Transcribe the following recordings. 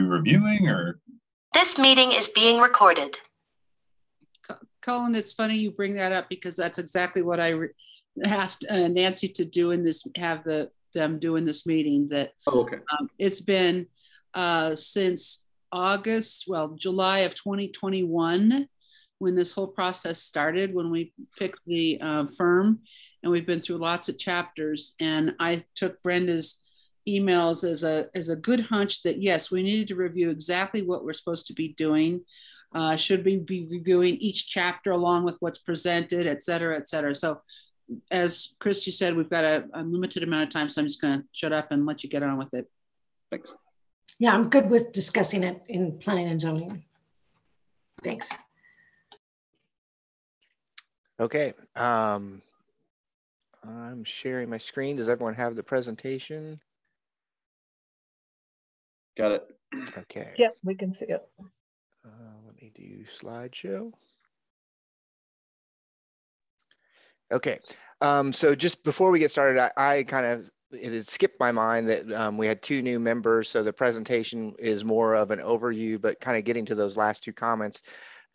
reviewing or? This meeting is being recorded. Colin, it's funny you bring that up because that's exactly what I asked uh, Nancy to do in this, have the them do in this meeting. That oh, okay. Um, it's been uh, since August, well, July of 2021, when this whole process started, when we picked the uh, firm, and we've been through lots of chapters. And I took Brenda's emails as a as a good hunch that yes, we needed to review exactly what we're supposed to be doing. Uh, should we be reviewing each chapter along with what's presented, et cetera, et cetera. So, as Christy said, we've got a, a limited amount of time, so I'm just going to shut up and let you get on with it. Thanks. Yeah, I'm good with discussing it in planning and zoning. Thanks. Okay. Um, I'm sharing my screen. Does everyone have the presentation? Got it. Okay. Yep, we can see it. Uh, let me do slideshow. Okay, um, so just before we get started, I, I kind of it had skipped my mind that um, we had two new members, so the presentation is more of an overview, but kind of getting to those last two comments,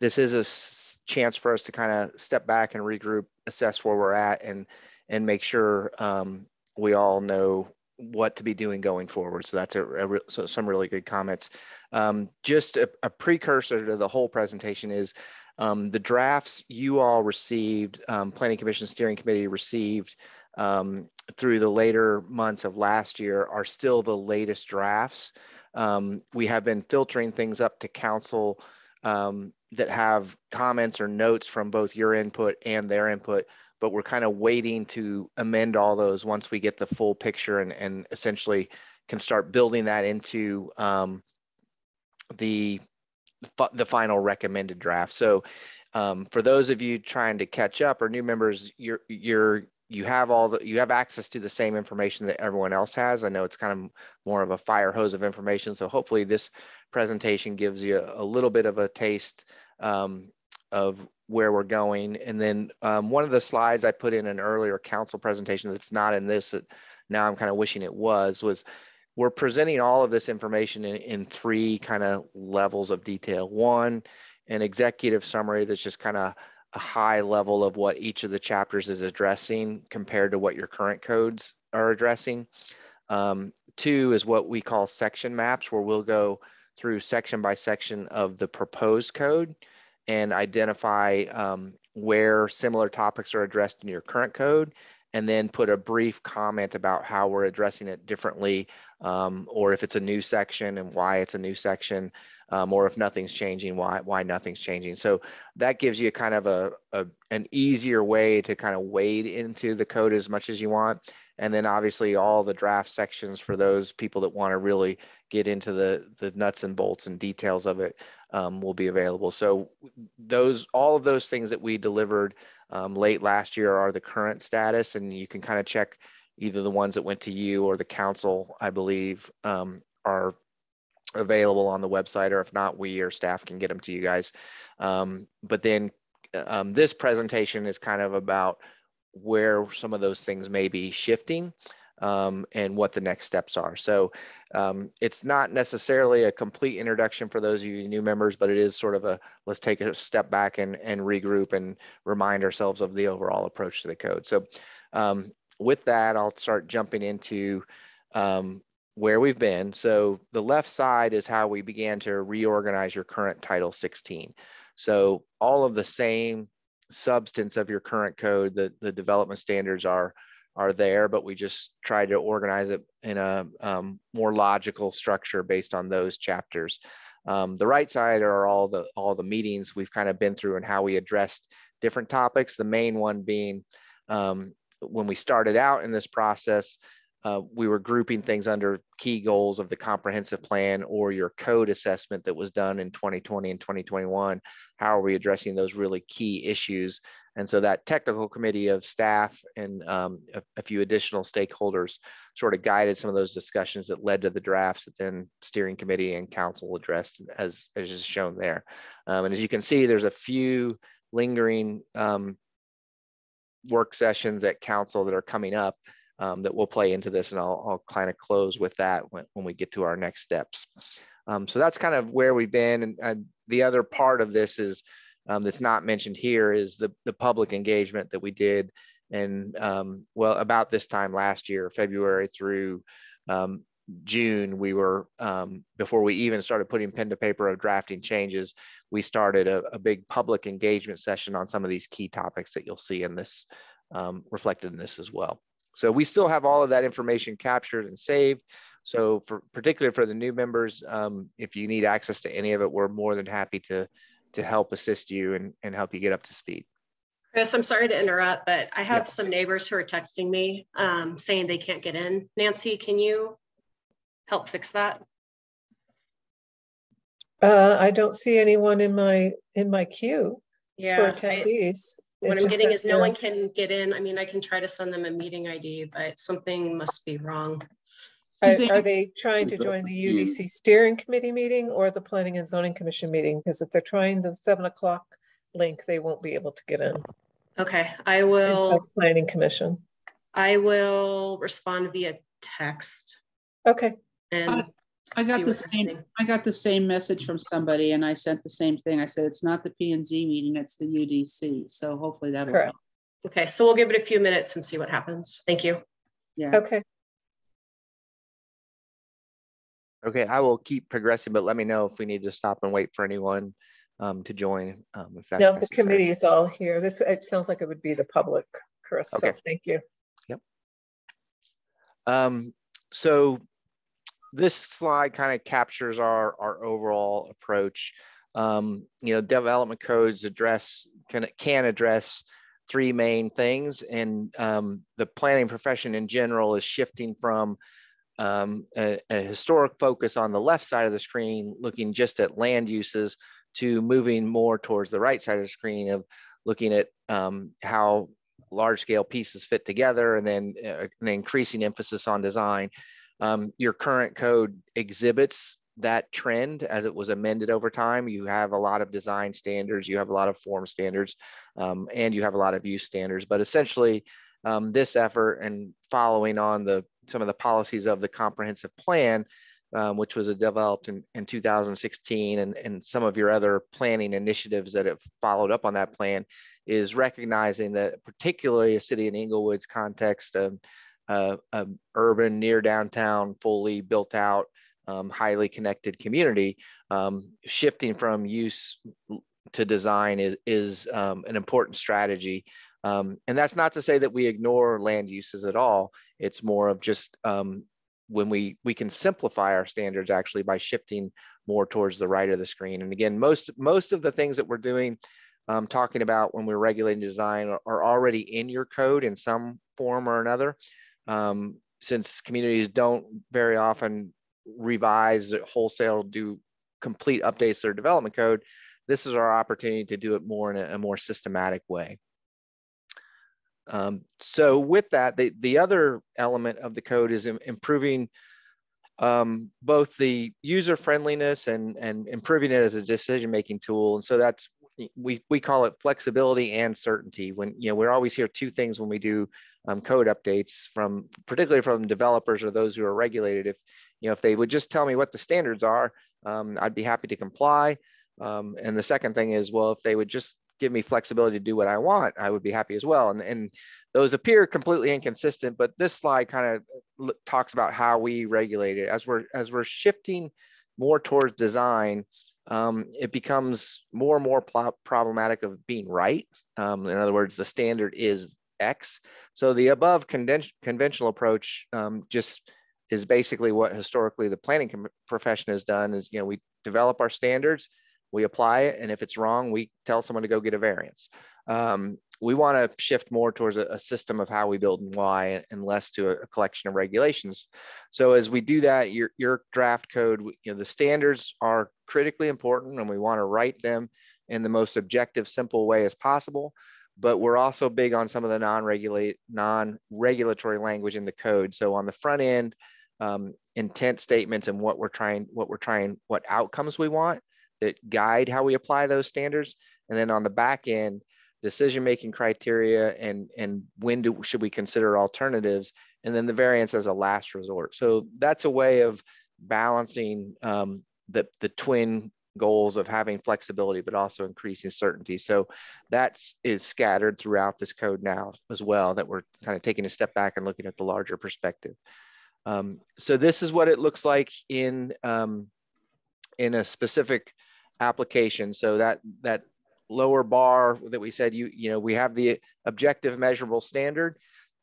this is a chance for us to kind of step back and regroup, assess where we're at, and and make sure um, we all know what to be doing going forward. So that's a, a so some really good comments. Um, just a, a, precursor to the whole presentation is um, the drafts you all received, um, Planning Commission Steering Committee received um, through the later months of last year are still the latest drafts. Um, we have been filtering things up to council um, that have comments or notes from both your input and their input but we're kind of waiting to amend all those once we get the full picture and, and essentially can start building that into um, the the final recommended draft. So um, for those of you trying to catch up or new members, you're you're you have all the you have access to the same information that everyone else has. I know it's kind of more of a fire hose of information. So hopefully this presentation gives you a, little bit of a taste um, of where we're going. And then um, one of the slides I put in an earlier council presentation that's not in this, that now I'm kind of wishing it was, was we're presenting all of this information in, in three kind of levels of detail. One, an executive summary that's just kind of a high level of what each of the chapters is addressing compared to what your current codes are addressing. Um, two is what we call section maps, where we'll go through section by section of the proposed code and identify um, where similar topics are addressed in your current code and then put a brief comment about how we're addressing it differently um, or if it's a new section and why it's a new section um, or if nothing's changing why why nothing's changing. So that gives you kind of a, a an easier way to kind of wade into the code as much as you want. And then obviously all the draft sections for those people that want to really get into the the nuts and bolts and details of it um, will be available. So those all of those things that we delivered um, late last year are the current status, and you can kind of check either the ones that went to you or the council, I believe, um, are available on the website, or if not, we or staff can get them to you guys. Um, but then um, this presentation is kind of about where some of those things may be shifting um, and what the next steps are. So um, it's not necessarily a complete introduction for those of you new members, but it is sort of a let's take a step back and, and regroup and remind ourselves of the overall approach to the code. So um, with that, I'll start jumping into um, where we've been. So the left side is how we began to reorganize your current Title 16. So all of the same substance of your current code, the, the development standards are are there, but we just try to organize it in a um, more logical structure based on those chapters. Um, the right side are all the all the meetings we've kind of been through and how we addressed different topics. The main one being um, when we started out in this process, uh, we were grouping things under key goals of the comprehensive plan or your code assessment that was done in 2020 and 2021. How are we addressing those really key issues? And so that technical committee of staff and um, a, a, few additional stakeholders sort of guided some of those discussions that led to the drafts that then steering committee and council addressed as, as is shown there. Um, and as you can see, there's a few lingering um, work sessions at council that are coming up um, that will play into this and I'll, I'll kind of close with that when, when we get to our next steps. Um, so that's kind of where we've been. And, and the other part of this is um, that's not mentioned here is the, the public engagement that we did. And um, well, about this time last year, February through um, June, we were, um, before we even started putting pen to paper of drafting changes, we started a, a big public engagement session on some of these key topics that you'll see in this, um, reflected in this as well. So we still have all of that information captured and saved. So for particularly for the new members, um, if you need access to any of it, we're more than happy to to help assist you and, and help you get up to speed. Chris, I'm sorry to interrupt, but I have Yep. some neighbors who are texting me um, saying they can't get in. Nancy, can you help fix that? Uh, I don't see anyone in my, in my queue Yeah, I- attendees. It what I'm getting is no one can get in. I mean, I can try to send them a meeting ID, but something must be wrong. Are, Suzanne- are they trying to join the you- UDC steering committee meeting or the planning and zoning commission meeting? Because if they're trying the seven o'clock link, they won't be able to get in. Okay, I will, Planning commission. I will respond via text Okay, and I got the same, happening. I got the same message from somebody and I sent the same thing. I said, it's not the P and Z meeting, it's the UDC. So hopefully that'll Correct. help. Okay, so we'll give it a few minutes and see what happens. Thank you. Yeah. okay. Okay, I will keep progressing, but let me know if we need to stop and wait for anyone um, to join. Um, if that's No, the committee is all here. This, it sounds like it would be the public, Chris. So Okay. thank you. Um, so this slide kind of captures our, our overall approach. Um, you know, development codes address, can, can address three main things and um, the planning profession in general is shifting from um, a, a historic focus on the left side of the screen, looking just at land uses to moving more towards the right side of the screen of looking at um, how large scale pieces fit together and then uh, an increasing emphasis on design. Um, your current code exhibits that trend as it was amended over time. You have a lot of design standards, you have a lot of form standards, um, and you have a lot of use standards. But essentially, um, this effort and following on the some of the policies of the comprehensive plan, um, which was developed in, in 2016, and, and some of your other planning initiatives that have followed up on that plan, is recognizing that particularly a city in Englewood's context, um, uh, um, urban, near downtown, fully built out, um, highly connected community, um, shifting from use to design is, is um, an important strategy. Um, and that's not to say that we ignore land uses at all. It's more of just um, when we, we can simplify our standards actually by shifting more towards the right of the screen. And again, most, most of the things that we're doing um, talking about when we're regulating design are, are, already in your code in some form or another. Um, since communities don't very often revise wholesale, do complete updates to their development code, this is our opportunity to do it more in a, a more systematic way. Um, so with that, the, the other element of the code is im improving um, both the user friendliness and, and improving it as a decision-making tool. And so that's we, we call it flexibility and certainty. When you know we're always hear two things when we do um, code updates from particularly from developers or those who are regulated. If you know if they would just tell me what the standards are um, i'd be happy to comply. Um, and the second thing is well if they would just give me flexibility to do what i want i would be happy as well and, and those appear completely inconsistent but this slide kind of talks about how we regulate it as we're as we're shifting more towards design um, it becomes more and more problematic of being right. Um, in other words, the standard is X. So the above conventional approach um, just is basically what historically the planning profession has done is, you know, we develop our standards, we apply it, and if it's wrong, we tell someone to go get a variance. Um, we want to shift more towards a, a, system of how we build and why and less to a, a, collection of regulations. So as we do that, your, your draft code, you know, the standards are critically important and we want to write them in the most objective, simple way as possible. But we're also big on some of the non-regulate, non-regulatory language in the code. So on the front end, um, intent statements and what we're trying, what we're trying, what outcomes we want that guide how we apply those standards. And then on the back end, decision-making criteria and, and when do, should we consider alternatives, and then the variance as a last resort. So that's a way of balancing um, the, the twin goals of having flexibility, but also increasing certainty. So that's is scattered throughout this code now as well, that we're kind of taking a step back and looking at the larger perspective. Um, so this is what it looks like in, um, in a specific application. So that, that lower bar that we said, you, you know, we have the objective measurable standard,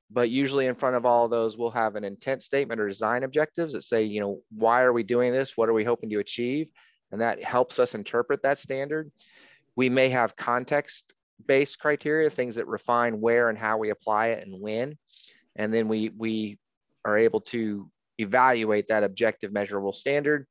but usually in front of all of those, we'll have an intent statement or design objectives that say, you know, why are we doing this? What are we hoping to achieve? And that helps us interpret that standard. We may have context based criteria, things that refine where and how we apply it and when. And then we, we are able to evaluate that objective measurable standard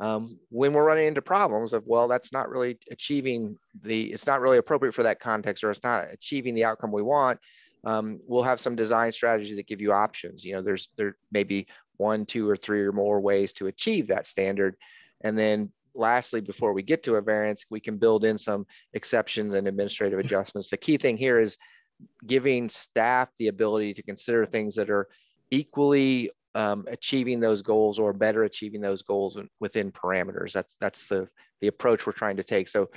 um, when we're running into problems of, well, that's not really achieving the, it's not really appropriate for that context or it's not achieving the outcome we want. Um, we'll have some design strategies that give you options. You know, there's, there may be one, two or three or more ways to achieve that standard. And then lastly, before we get to a variance, we can build in some exceptions and administrative adjustments. The key thing here is giving staff the ability to consider things that are equally um, achieving those goals or better achieving those goals within parameters. That's that's the the approach we're trying to take. So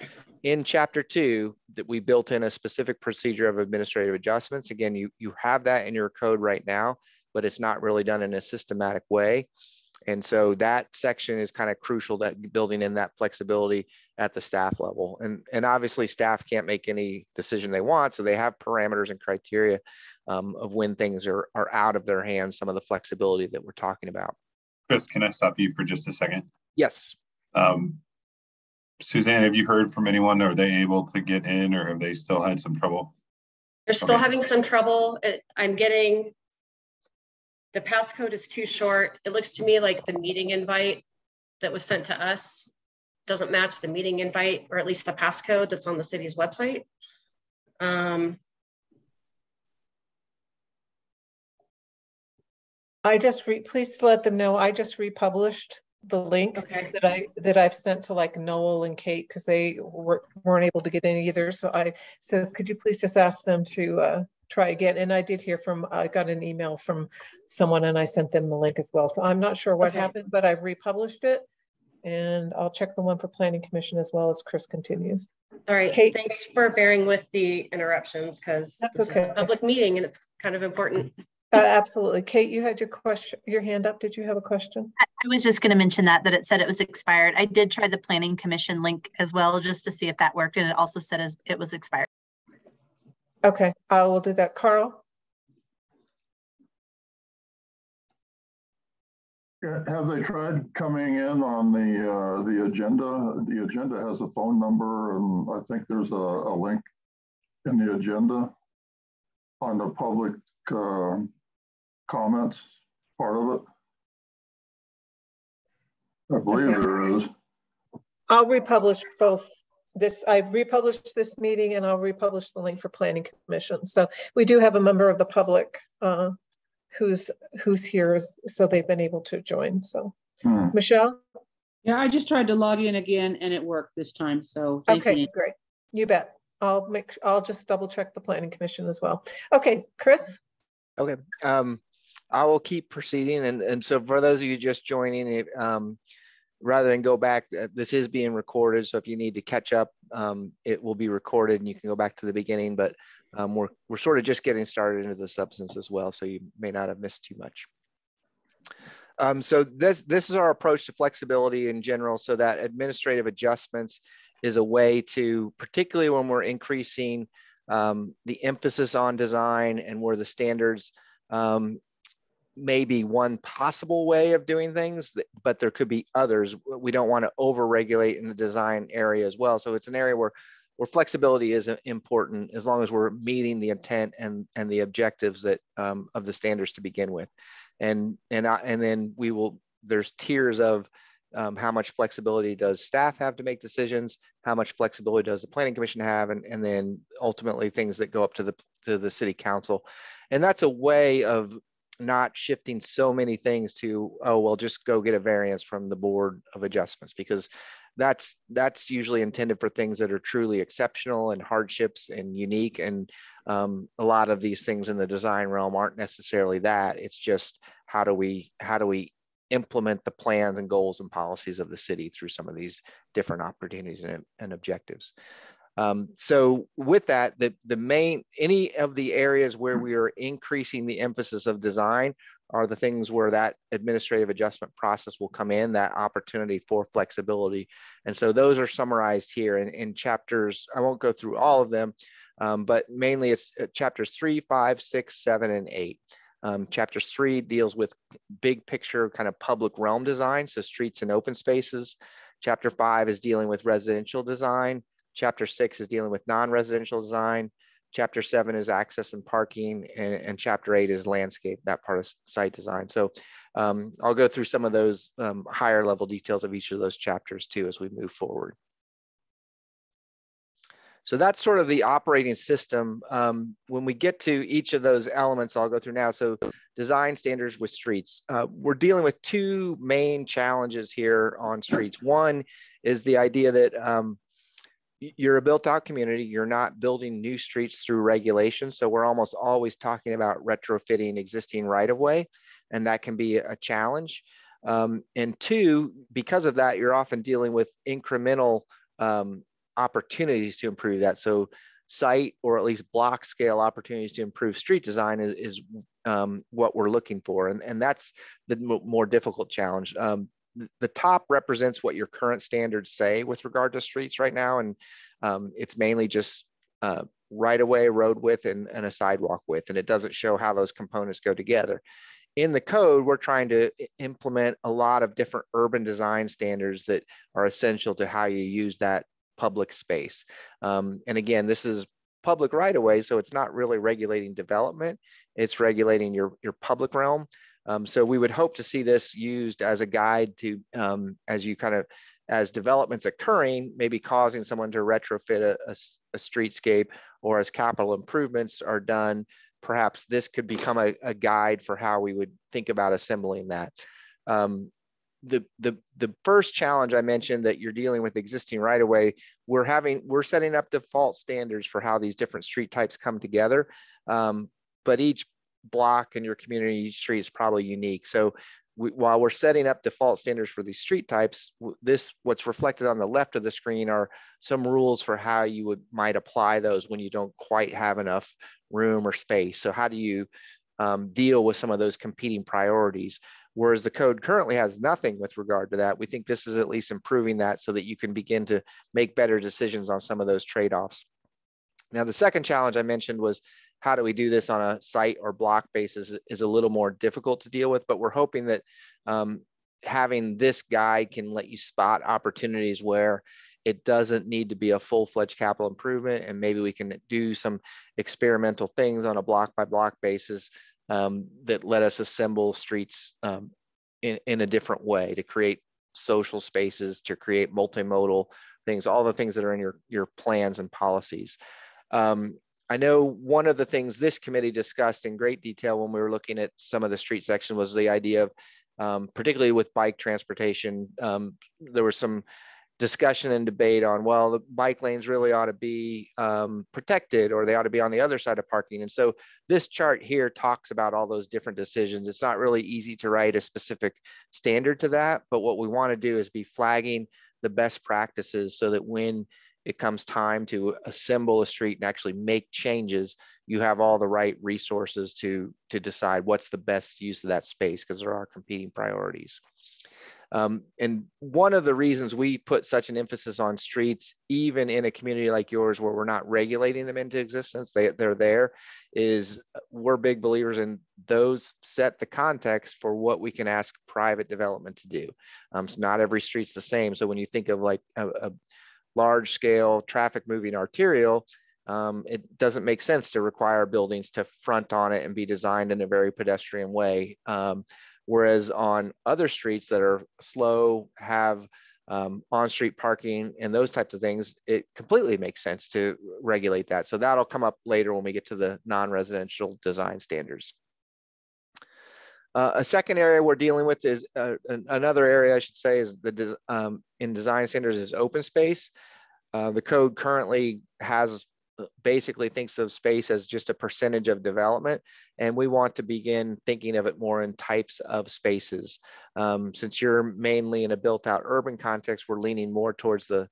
in chapter two, that we built in a specific procedure of administrative adjustments. Again, you you have that in your code right now, but it's not really done in a systematic way. And so that section is kind of crucial that building in that flexibility at the staff level. And, and obviously staff can't make any decision they want. So they have parameters and criteria um, of when things are, are out of their hands, some of the flexibility that we're talking about. Chris, can I stop you for just a second? Yes. Um, Suzanne, have you heard from anyone? Are they able to get in or have they still had some trouble? They're still Okay. having some trouble. I'm getting, the passcode is too short. It looks to me like the meeting invite that was sent to us doesn't match the meeting invite, or at least the passcode that's on the city's website. Um, I just re, please let them know, I just republished the link okay, that I, that I've sent to like Noel and Kate, because they were, weren't able to get in either, so I, so could you please just ask them to, uh, try again, and I did hear from, I got an email from someone and I sent them the link as well, so I'm not sure what Okay. happened, but I've republished it. And I'll check the one for planning commission as well as Chris continues. all right. Kate? Thanks for bearing with the interruptions because That's this is a public meeting and it's kind of important. Uh, absolutely. Kate, you had your question, your hand up. Did you have a question? I was just going to mention that, that it said it was expired. I did try the planning commission link as well, just to see if that worked. And it also said as it was expired. Okay, I will do that. Carl? Have they tried coming in on the, uh, the agenda? The agenda has a phone number and I think there's a, a link in the agenda on the public, uh, comments part of it. I believe Okay. there is. I'll republish both this, I republished this meeting and I'll republish the link for planning commission. So we do have a member of the public uh, who's, who's here, so they've been able to join, so. Hmm. Michelle? Yeah, I just tried to log in again and it worked this time. So thank Okay, you. great. You bet. I'll make, I'll just double check the planning commission as well. Okay, Chris? Okay. Um, I will keep proceeding. And, and so for those of you just joining, it, um, rather than go back, uh, this is being recorded. So if you need to catch up, um, it will be recorded and you can go back to the beginning. But um, we're, we're sort of just getting started into the substance as well. So you may not have missed too much. Um, so this, this is our approach to flexibility in general, so that administrative adjustments is a way to, particularly when we're increasing um, the emphasis on design and where the standards um, may be one possible way of doing things, but there could be others. We don't want to over-regulate in the design area as well. So it's an area where where flexibility is important as long as we're meeting the intent and and the objectives that um, of the standards to begin with, and and I, and then we will. There's tiers of um, how much flexibility does staff have to make decisions? How much flexibility does the planning commission have? And, and then ultimately things that go up to the, to the city council. And that's a way of not shifting so many things to, oh, well, just go get a variance from the board of adjustments because that's, that's usually intended for things that are truly exceptional and hardships and unique. And um, a lot of these things in the design realm aren't necessarily that. It's just how do we, how do we implement the plans and goals and policies of the city through some of these different opportunities and, and objectives. Um, so with that, the, the main, any of the areas where we are increasing the emphasis of design are the things where that administrative adjustment process will come in, that opportunity for flexibility. And so those are summarized here in, in chapters, I won't go through all of them, um, but mainly it's uh, chapters three, five, six, seven, and eight. Um, chapter three deals with big picture kind of public realm design, so streets and open spaces. Chapter five is dealing with residential design. Chapter six is dealing with non-residential design. Chapter seven is access and parking, and, and, chapter eight is landscape, that part of site design. So um, I'll go through some of those um, higher level details of each of those chapters too as we move forward. So that's sort of the operating system. Um, when we get to each of those elements, I'll go through now. So design standards with streets. Uh, we're dealing with two main challenges here on streets. One is the idea that um, you're a built out community. You're not building new streets through regulation. So we're almost always talking about retrofitting existing right of way, and that can be a challenge. Um, and two, because of that, you're often dealing with incremental um, opportunities to improve that. So site or at least block scale opportunities to improve street design is, is um, what we're looking for. And, and that's the more difficult challenge. Um, the top represents what your current standards say with regard to streets right now. And um, it's mainly just uh, right of way, road width, and, and a sidewalk width. And it doesn't show how those components go together. In the code, we're trying to implement a lot of different urban design standards that are essential to how you use that public space. Um, and again, this is public right of way, so it's not really regulating development, it's regulating your, your public realm. Um, so we would hope to see this used as a guide to, um, as you kind of, as developments occurring, maybe causing someone to retrofit a, a, a, streetscape or as capital improvements are done, perhaps this could become a, a guide for how we would think about assembling that. Um, the, the, the first challenge I mentioned that you're dealing with existing right of way, we're having, we're setting up default standards for how these different street types come together. Um, but each block in your community street is probably unique. So we, while we're setting up default standards for these street types, this what's reflected on the left of the screen are some rules for how you would might apply those when you don't quite have enough room or space. So how do you um, deal with some of those competing priorities? Whereas the code currently has nothing with regard to that. We think this is at least improving that so that you can begin to make better decisions on some of those trade-offs. Now, the second challenge I mentioned was how do we do this on a site or block basis is a little more difficult to deal with, but we're hoping that um, having this guide can let you spot opportunities where it doesn't need to be a full-fledged capital improvement and maybe we can do some experimental things on a block by block basis um, that let us assemble streets um, in, in a different way to create social spaces to create multimodal things all the things that are in your your plans and policies. Um, I know one of the things this committee discussed in great detail when we were looking at some of the street section was the idea of, um, particularly with bike transportation, um, there was some discussion and debate on, well, the bike lanes really ought to be um, protected or they ought to be on the other side of parking. And so this chart here talks about all those different decisions. It's not really easy to write a specific standard to that, but what we want to do is be flagging the best practices so that when it comes time to assemble a street and actually make changes, you have all the right resources to, to decide what's the best use of that space because there are competing priorities. Um, and one of the reasons we put such an emphasis on streets, even in a community like yours where we're not regulating them into existence, they, they're there, is we're big believers in those set the context for what we can ask private development to do. Um, so not every street's the same. So when you think of like a, a large scale traffic moving arterial, um, it doesn't make sense to require buildings to front on it and be designed in a very pedestrian way. Um, whereas on other streets that are slow, have um, on-street parking and those types of things, it completely makes sense to regulate that. So that'll come up later when we get to the non-residential design standards. Uh, a second area we're dealing with is uh, another area I should say is the um, in design standards is open space. Uh, the code currently has uh, basically thinks of space as just a percentage of development. And we want to begin thinking of it more in types of spaces. Um, since you're mainly in a built out urban context, we're leaning more towards the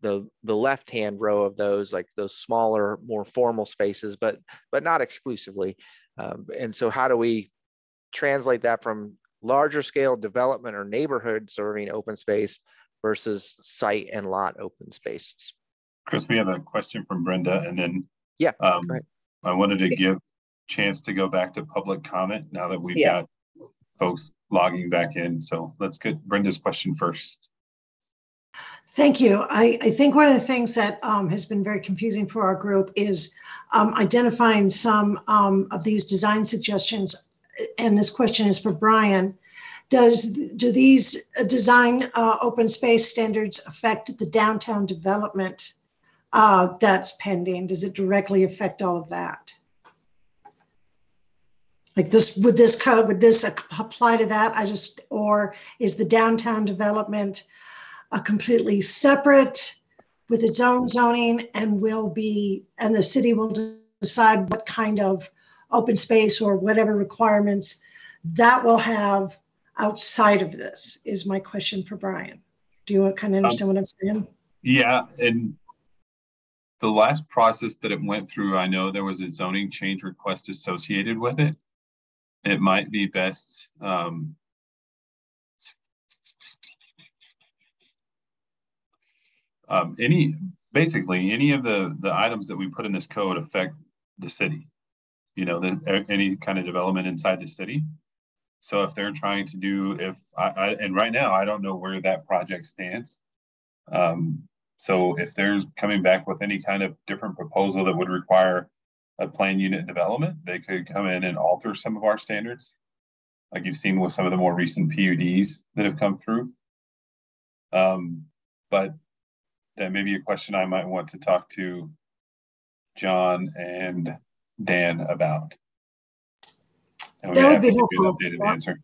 the, the left hand row of those, like those smaller, more formal spaces, but but not exclusively. Um, and so how do we translate that from larger scale development or neighborhood serving open space versus site and lot open spaces? Chris, we have a question from Brenda and then yeah, um, I wanted to give chance to go back to public comment now that we've Yeah. got folks logging back in. So let's get Brenda's question first. Thank you. I, I think one of the things that um, has been very confusing for our group is um, identifying some um, of these design suggestions. And this question is for Brian. Does, do these uh, design uh, open space standards affect the downtown development uh, that's pending? Does it directly affect all of that? Like this, would this code, would this apply to that? I just, or is the downtown development a completely separate with its own zoning and will be, and the city will decide what kind of open space or whatever requirements that will have outside of this is my question for Brian. Do you kind of understand what I'm saying? Yeah, and the last process that it went through, I know there was a zoning change request associated with it. It might be best, um, um, any, basically, any of the, the items that we put in this code affect the city. You know, the, any kind of development inside the city. So if they're trying to do, if I, I and right now I don't know where that project stands. Um, so if they're coming back with any kind of different proposal that would require a plan unit development, they could come in and alter some of our standards, like you've seen with some of the more recent PUDs that have come through. Um, but that may be a question I might want to talk to John and Dan about. And That would be to give you an helpful. Answer.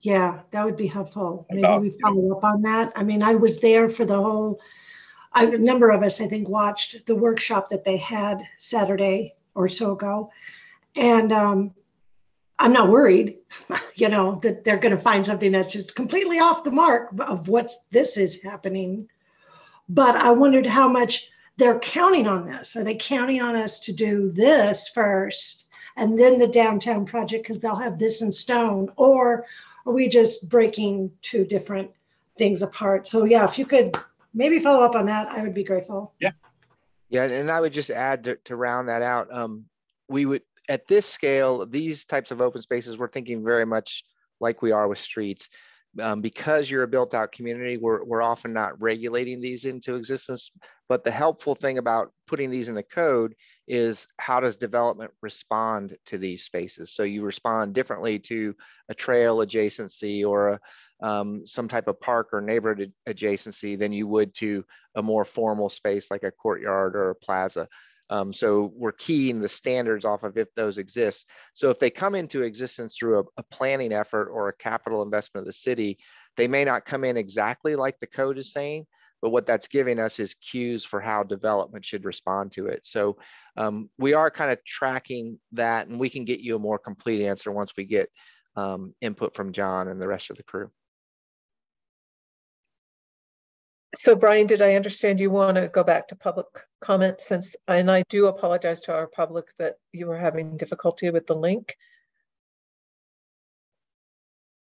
Yeah, that would be helpful. Maybe we follow up on that. I mean, I was there for the whole, I, a number of us, I think, watched the workshop that they had Saturday or so ago. And um, I'm not worried, you know, that they're going to find something that's just completely off the mark of what's this is happening. But I wondered how much they're counting on this. Are they counting on us to do this first and then the downtown project because they'll have this in stone? Or are we just breaking two different things apart? So yeah, if you could maybe follow up on that, I would be grateful. Yeah, Yeah. and I would just add to, to round that out, um, we would, at this scale, these types of open spaces, we're thinking very much like we are with streets. Um, because you're a built out community, we're, we're often not regulating these into existence. But the helpful thing about putting these in the code is how does development respond to these spaces? So you respond differently to a trail adjacency or a, um, some type of park or neighborhood adjacency than you would to a more formal space like a courtyard or a plaza. Um, so we're keying the standards off of if those exist. So if they come into existence through a, a, planning effort or a capital investment of the city, they may not come in exactly like the code is saying, but what that's giving us is cues for how development should respond to it. So um, we are kind of tracking that and we can get you a more complete answer once we get um, input from John and the rest of the crew. So Brian, did I understand you want to go back to public comment since, and I do apologize to our public that you were having difficulty with the link.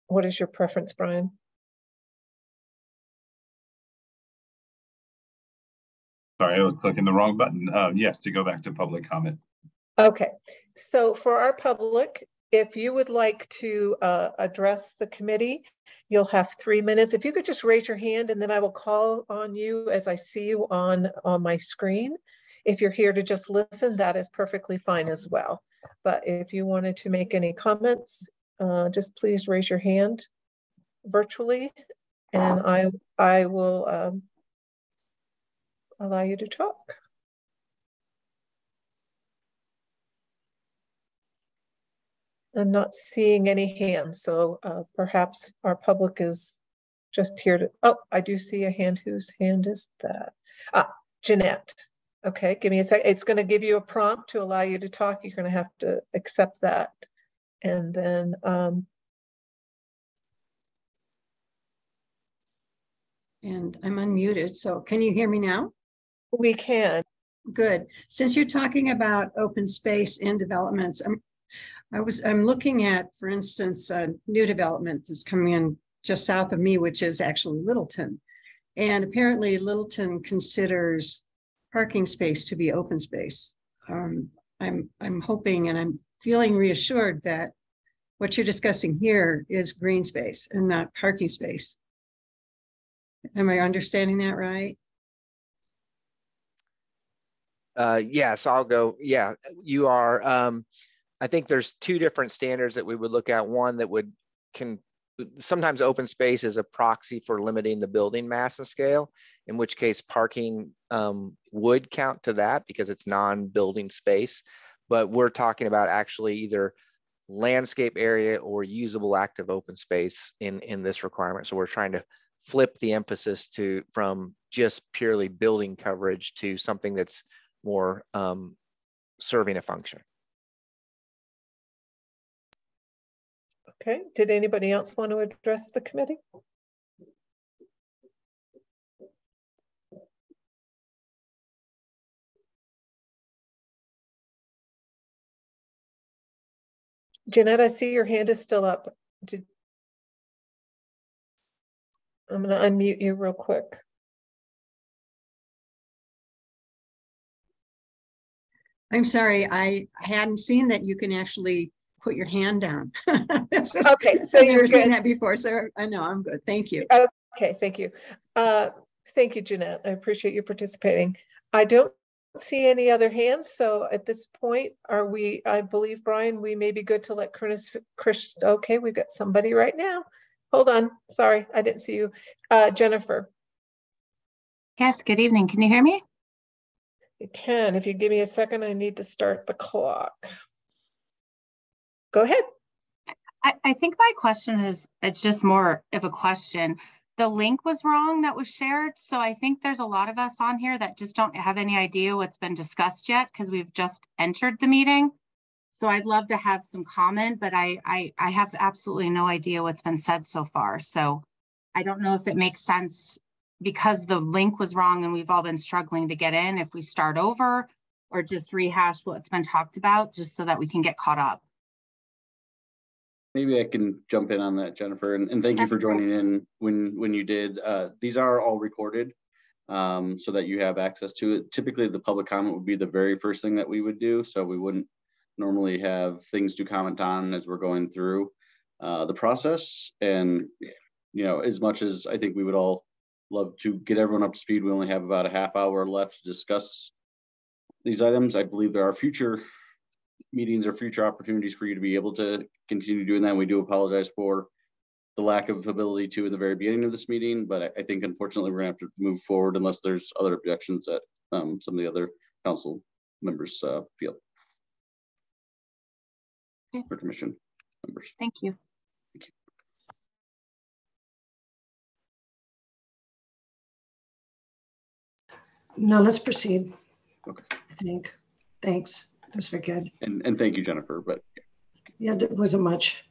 What is your preference, Brian? Sorry, I was clicking the wrong button. Uh, yes, to go back to public comment. Okay, so for our public, if you would like to uh, address the committee, you'll have three minutes. If you could just raise your hand and then I will call on you as I see you on, on my screen. If you're here to just listen, that is perfectly fine as well. But if you wanted to make any comments, uh, just please raise your hand virtually and I, I will um, allow you to talk. I'm not seeing any hands, so uh, perhaps our public is just here to, oh, I do see a hand. Whose hand is that? Ah, Jeanette. Okay, give me a sec. It's gonna give you a prompt to allow you to talk. You're gonna have to accept that. And then, um, And I'm unmuted, so can you hear me now? we can. Good. Since you're talking about open space and developments, I'm, I was, I'm looking at, for instance, a new development that's coming in just south of me, which is actually Littleton. And apparently Littleton considers parking space to be open space. Um, I'm, I'm hoping and I'm feeling reassured that what you're discussing here is green space and not parking space. Am I understanding that right? Uh, yes, I'll go. Yeah, you are. Um, I think there's two different standards that we would look at. One that would can sometimes open space is a proxy for limiting the building mass and scale, in which case parking um, would count to that because it's non-building space. But we're talking about actually either landscape area or usable active open space in, in this requirement. So we're trying to flip the emphasis to from just purely building coverage to something that's more um, serving a function. Okay, did anybody else want to address the committee? Jeanette, I see your hand is still up. Did... I'm going to unmute you real quick. I'm sorry, I hadn't seen that you can actually put your hand down. Okay, so I've you're never seen good. that before, so I know, I'm good, thank you. Okay, thank you. Uh, Thank you, Jeanette. I appreciate you participating. I don't see any other hands, so at this point, are we, I believe, Brian, we may be good to let Chris, Chris, okay, we've got somebody right now. Hold on, sorry, I didn't see you. Uh, Jennifer, Yes, good evening. Can you hear me? you can, if you give me a second, I need to start the clock. Go ahead. I, I think my question is, it's just more of a question. The link was wrong that was shared, so I think there's a lot of us on here that just don't have any idea what's been discussed yet because we've just entered the meeting. So I'd love to have some comment, but I, I, I have absolutely no idea what's been said so far. So I don't know if it makes sense because the link was wrong and we've all been struggling to get in, if we start over or just rehash what's been talked about, just so that we can get caught up. Maybe I can jump in on that, Jennifer, and, and thank you for joining in when, when you did. Uh, these are all recorded um, so that you have access to it. Typically, the public comment would be the very first thing that we would do. So we wouldn't normally have things to comment on as we're going through uh, the process. And, you know, as much as I think we would all love to get everyone up to speed, we only have about a half hour left to discuss these items. I believe there are future meetings or future opportunities for you to be able to continue doing that. We do apologize for the lack of ability to in the very beginning of this meeting, but I, I think unfortunately we're gonna have to move forward unless there's other objections that um, some of the other council members uh, feel. Okay. Or commission members. Thank you. No, let's proceed. Okay. I think. Thanks. That was very good. And, and thank you, Jennifer, but Yeah, there wasn't much.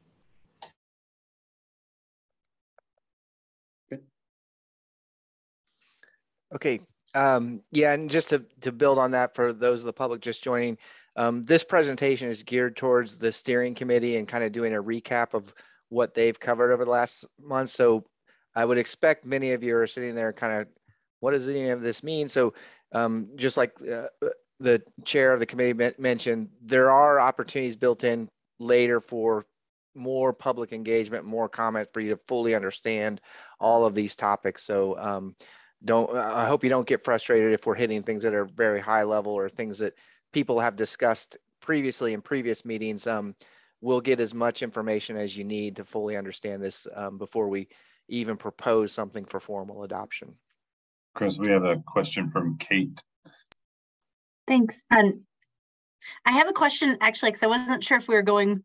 Okay. Um, yeah, and just to, to build on that for those of the public just joining, um, this presentation is geared towards the steering committee and kind of doing a recap of what they've covered over the last month. So I would expect many of you are sitting there kind of, what does any of this mean? So um, just like uh, the chair of the committee mentioned, there are opportunities built in later for more public engagement, more comment for you to fully understand all of these topics. So um, don't, I hope you don't get frustrated if we're hitting things that are very high level or things that people have discussed previously in previous meetings. Um, we'll get as much information as you need to fully understand this um, before we even propose something for formal adoption. Chris, we have a question from Kate. Thanks. Um, I have a question actually, because I wasn't sure if we were going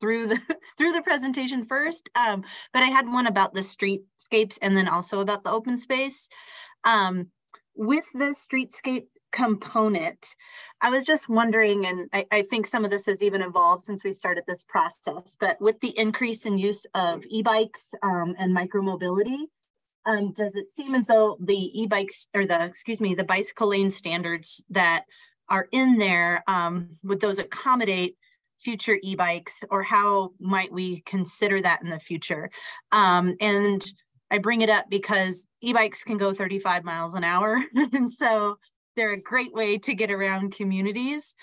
through the through the presentation first, um, but I had one about the streetscapes and then also about the open space. Um, with the streetscape component. I was just wondering, and I, I, think some of this has even evolved since we started this process, but with the increase in use of e-bikes um, and micromobility, um, does it seem as though the e-bikes or the, excuse me, the bicycle lane standards that are in there, um, would those accommodate future e-bikes or how might we consider that in the future? Um, and I bring it up because e-bikes can go 35 miles an hour. and so they're a great way to get around communities.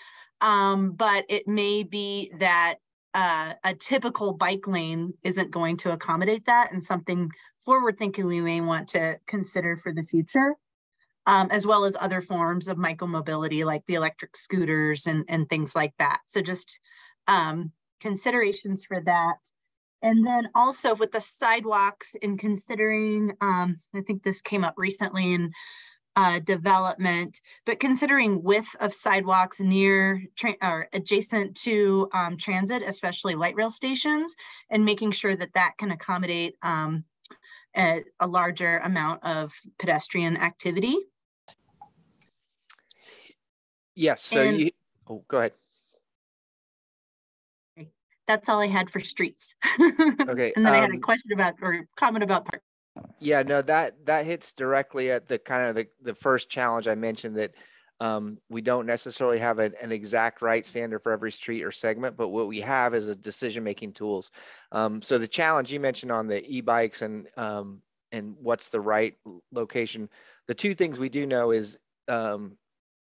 Um, but it may be that uh, a typical bike lane isn't going to accommodate that and something forward thinking we may want to consider for the future. Um, as well as other forms of micromobility like the electric scooters and, and things like that. So just um, considerations for that. And then also with the sidewalks and considering, um, I think this came up recently in uh, development, but considering width of sidewalks near or adjacent to um, transit, especially light rail stations, and making sure that that can accommodate um, a, a, larger amount of pedestrian activity. Yes, so and, you, oh, go ahead. That's all I had for streets. okay. and then um, I had a um, question about or comment about parks. Yeah, no, that that hits directly at the kind of the, the first challenge I mentioned that um, we don't necessarily have an, an, exact right standard for every street or segment, but what we have is a decision-making tools. Um, so the challenge you mentioned on the e-bikes and um, and what's the right location, the two things we do know is um,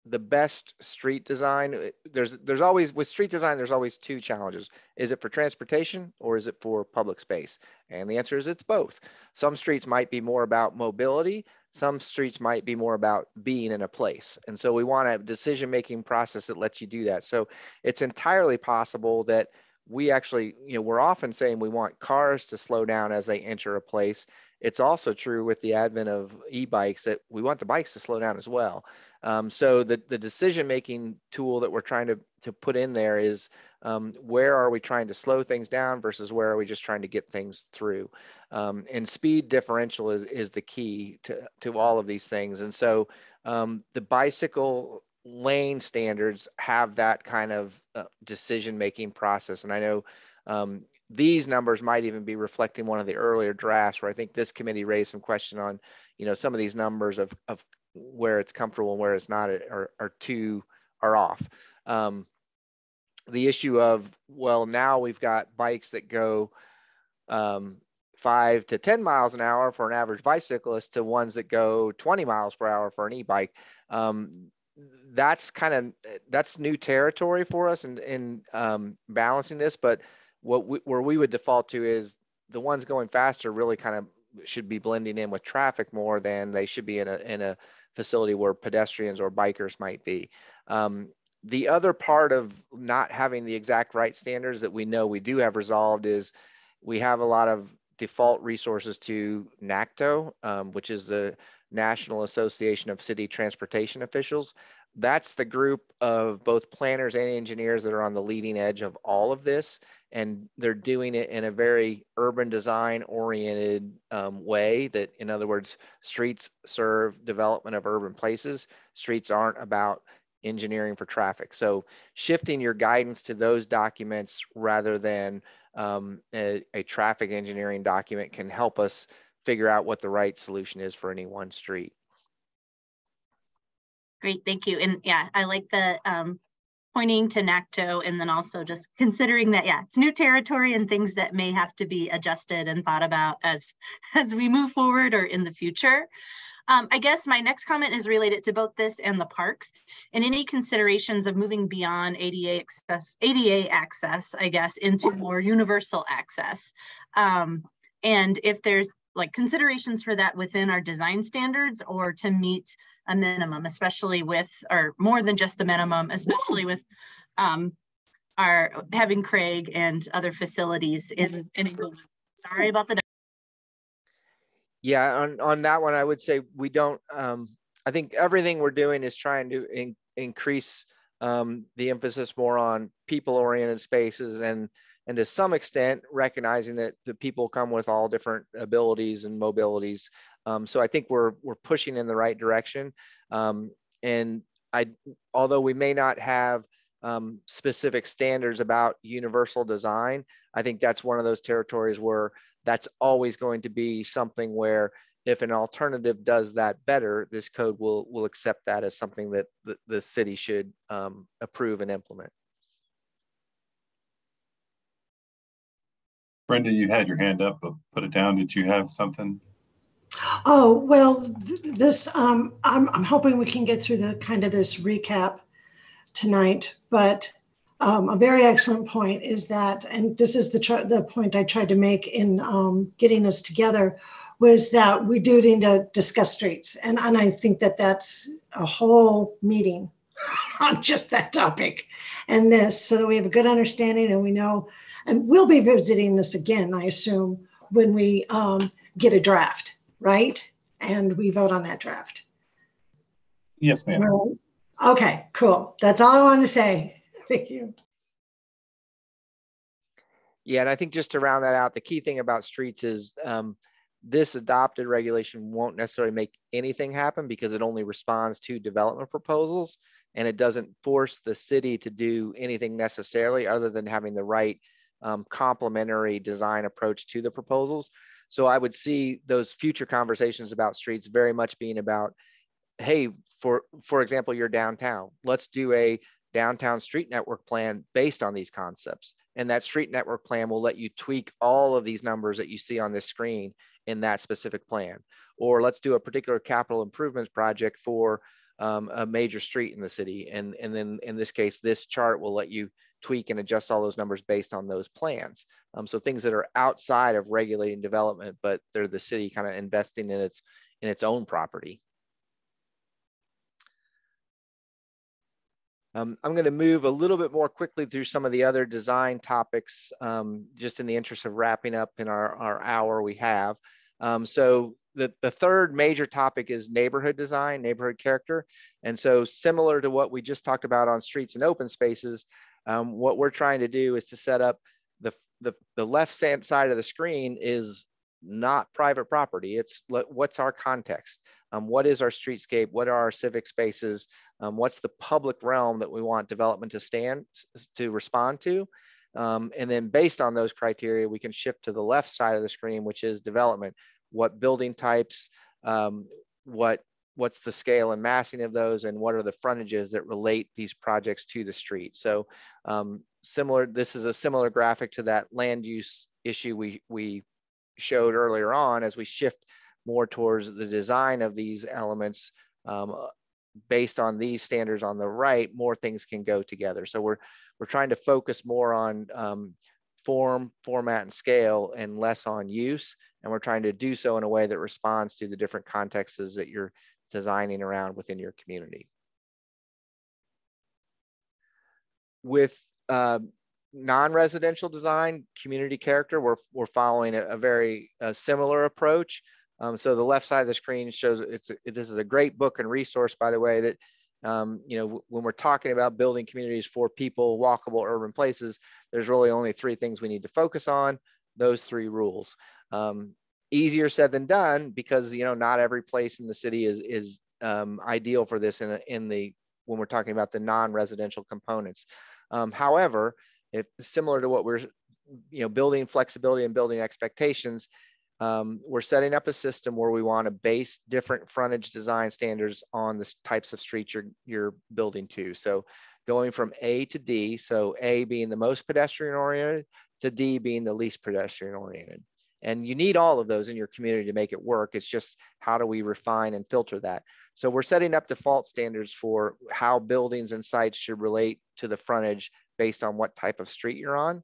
the best street design uh, there's there's always with street design there's always two challenges. Is it for transportation or is it for public space? And the answer is it's both. Some streets might be more about mobility. Some streets might be more about being in a place. And so we want a decision making process that lets you do that. So it's entirely possible that we actually you know we're often saying we want cars to slow down as they enter a place. It's also true with the advent of e-bikes that we want the bikes to slow down as well um, so the, the decision making tool that we're trying to, to put in there is um, where are we trying to slow things down versus where are we just trying to get things through? Um, and speed differential is, is the key to, to all of these things. And so um, the bicycle lane standards have that kind of uh, decision making process. And I know um, these numbers might even be reflecting one of the earlier drafts where I think this committee raised some question on, you know, some of these numbers of, of where it's comfortable and where it's not are, are two are off. Um, the issue of, well, now we've got bikes that go um, five to 10 miles an hour for an average bicyclist to ones that go 20 miles per hour for an e-bike. Um, that's kind of, that's new territory for us in, in um, balancing this. But what we, where we would default to is the ones going faster really kind of should be blending in with traffic more than they should be in a, in a facility where pedestrians or bikers might be. Um, the other part of not having the exact right standards that we know we do have resolved is we have a lot of default resources to NACTO, um, which is the National Association of City Transportation Officials. That's the group of both planners and engineers that are on the leading edge of all of this and they're doing it in a very urban design oriented um, way that in other words streets serve development of urban places. Streets aren't about engineering for traffic. So shifting your guidance to those documents rather than um, a, a traffic engineering document can help us figure out what the right solution is for any one street. Great, thank you. And yeah, I like the um, pointing to NACTO and then also just considering that, yeah, it's new territory and things that may have to be adjusted and thought about as, as we move forward or in the future. Um, I guess my next comment is related to both this and the parks and any considerations of moving beyond ADA access, ADA access, I guess, into more universal access. Um, and if there's like considerations for that within our design standards or to meet a minimum, especially with, or more than just the minimum, especially with um, our having Craig and other facilities in, in Englewood. Sorry about the. Yeah, on, on that one, I would say we don't, um, I think everything we're doing is trying to in, increase um, the emphasis more on people oriented spaces and and to some extent recognizing that the people come with all different abilities and mobilities um, so I think we're we're pushing in the right direction. Um, and I, although we may not have um, specific standards about universal design, I think that's one of those territories where that's always going to be something where if an alternative does that better, this code will will accept that as something that the, the city should um, approve and implement. Brenda, you had your hand up, but put it down. Did you have something? Oh, well, th- this, um, I'm, I'm hoping we can get through the kind of this recap tonight, but um, a very excellent point is that, and this is the, tr- the point I tried to make in um, getting us together, was that we do need to discuss streets. And, and I think that that's a whole meeting on just that topic and this, so that we have a good understanding and we know, and we'll be visiting this again, I assume, when we um, get a draft, right? And we vote on that draft. Yes, ma'am. All right. Okay, cool. That's all I wanted to say. Thank you. Yeah, and I think just to round that out, the key thing about streets is um, this adopted regulation won't necessarily make anything happen because it only responds to development proposals and it doesn't force the city to do anything necessarily other than having the right um, complementary design approach to the proposals. So I would see those future conversations about streets very much being about, hey, for for example, you're downtown. Let's do a downtown street network plan based on these concepts. And that street network plan will let you tweak all of these numbers that you see on this screen in that specific plan. Or let's do a particular capital improvements project for um, a major street in the city. And, and then in this case, this chart will let you tweak and adjust all those numbers based on those plans. Um, so things that are outside of regulating development, but they're the city kind of investing in its in its own property. Um, I'm going to move a little bit more quickly through some of the other design topics, um, just in the interest of wrapping up in our, our hour we have. Um, so the, the third major topic is neighborhood design, neighborhood character. And so similar to what we just talked about on streets and open spaces, um, what we're trying to do is to set up the, the, the left side of the screen is not private property. It's what's our context? Um, what is our streetscape? What are our civic spaces? Um, what's the public realm that we want development to stand to respond to? Um, and then based on those criteria, we can shift to the left side of the screen, which is development. What building types, um, what what's the scale and massing of those and what are the frontages that relate these projects to the street. So um, similar, this is a similar graphic to that land use issue we, we showed earlier on as we shift more towards the design of these elements um, based on these standards on the right, more things can go together. So we're, we're trying to focus more on um, form, format, and scale and less on use. And we're trying to do so in a way that responds to the different contexts that you're designing around within your community. With uh, non-residential design, community character, we're, we're following a, a very similar approach. Um, so the left side of the screen shows it's it, this is a great book and resource, by the way, that um, you know when we're talking about building communities for people, walkable urban places, there's really only three things we need to focus on. Those three rules. Um, easier said than done because you know not every place in the city is is um, ideal for this in, in the when we're talking about the non-residential components. Um, however, if similar to what we're you know building flexibility and building expectations, um, we're setting up a system where we want to base different frontage design standards on the types of streets you're you're building to. So going from A to D, so A being the most pedestrian oriented to D being the least pedestrian oriented. And you need all of those in your community to make it work. It's just how do we refine and filter that? So we're setting up default standards for how buildings and sites should relate to the frontage based on what type of street you're on.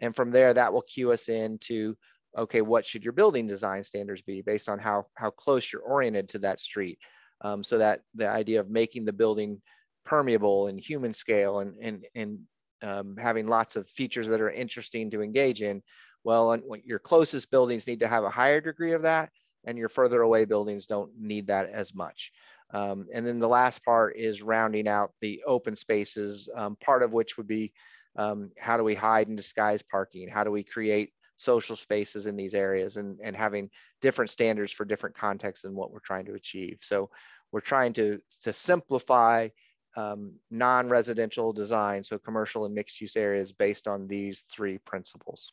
And from there, that will cue us into, okay, what should your building design standards be based on how, how close you're oriented to that street? Um, so that the idea of making the building permeable and human scale and, and, and um, having lots of features that are interesting to engage in well, your closest buildings need to have a higher degree of that, and your further away buildings don't need that as much. Um, and then the last part is rounding out the open spaces, um, part of which would be um, how do we hide and disguise parking? How do we create social spaces in these areas and, and having different standards for different contexts and what we're trying to achieve. So we're trying to, to simplify um, non-residential design, so commercial and mixed use areas based on these three principles.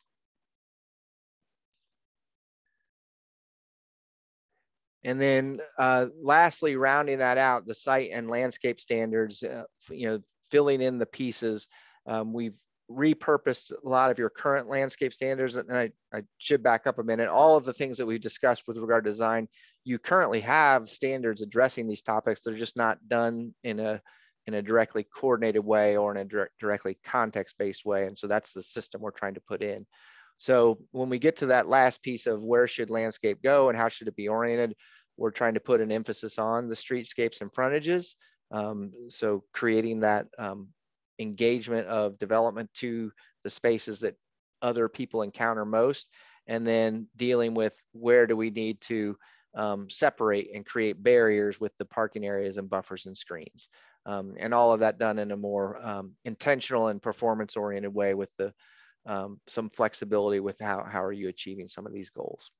And then uh, lastly, rounding that out, the site and landscape standards, uh, you know, filling in the pieces. Um, we've repurposed a lot of your current landscape standards. And I, I should back up a minute. All of the things that we've discussed with regard to design, you currently have standards addressing these topics. They're just not done in a in a directly coordinated way or in a direct, directly context-based way. And so that's the system we're trying to put in. So when we get to that last piece of where should landscape go and how should it be oriented, we're trying to put an emphasis on the streetscapes and frontages. Um, so creating that um, engagement of development to the spaces that other people encounter most, and then dealing with where do we need to um, separate and create barriers with the parking areas and buffers and screens. Um, and all of that done in a more um, intentional and performance oriented way with the um, some flexibility with how, how are you achieving some of these goals.